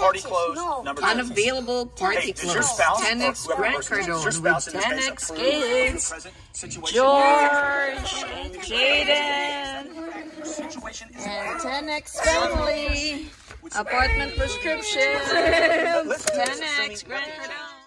party close. No. Number. Unavailable party Hey, close. 10x Grant Cardone with 10x kids. George, Jaden, and 10x family. Apartment prescription. Listen, 10x Grant Cardone.